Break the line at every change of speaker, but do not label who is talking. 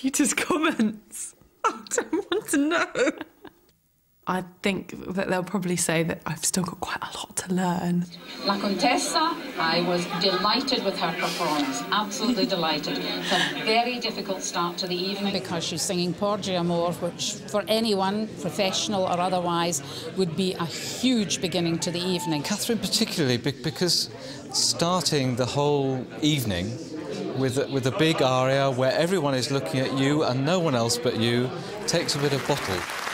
tutor's comments? I don't want to know. I think that they'll probably say that I've still got quite a lot to learn.
La Contessa, I was delighted with her performance, absolutely delighted. It's a very difficult start to the evening.
Because she's singing Porgi Amor, which for anyone, professional or otherwise, would be a huge beginning to the evening.
Catherine particularly, because starting the whole evening with a, with a big aria where everyone is looking at you and no one else but you takes a bit of bottle.